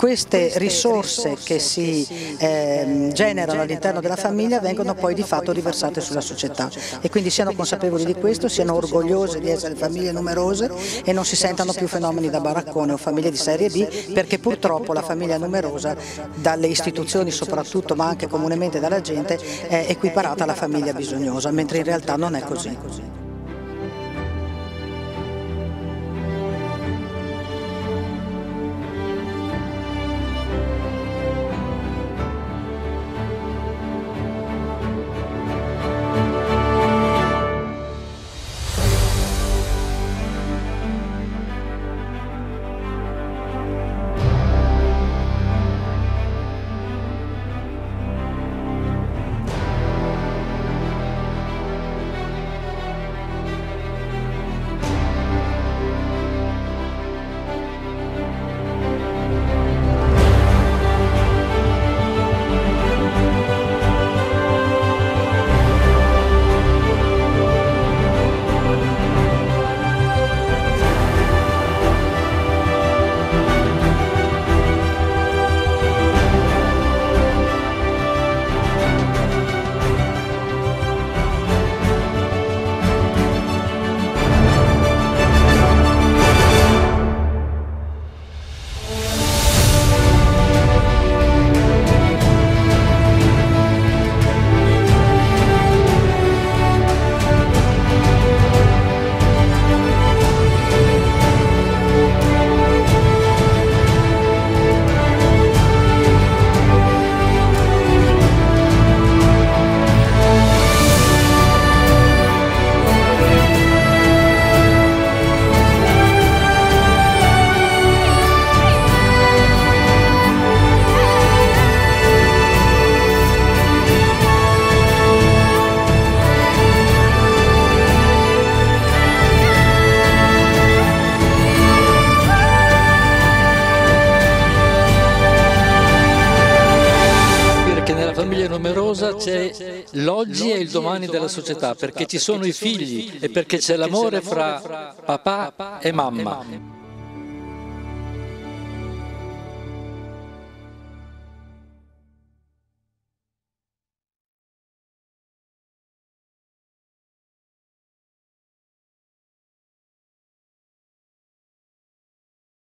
queste risorse che si eh, generano all'interno della famiglia vengono poi di fatto riversate sulla società. e quindi siano consapevoli di questo, siano orgogliose di essere famiglie numerose e non si sentano più fenomeni da baraccone o famiglie di serie B perché purtroppo la famiglia numerosa dalle istituzioni soprattutto ma anche comunemente dalla gente è equiparata alla famiglia bisognosa mentre in realtà non è così. Numerosa c'è l'oggi e il domani della società, perché ci sono i figli e perché c'è l'amore fra papà e mamma.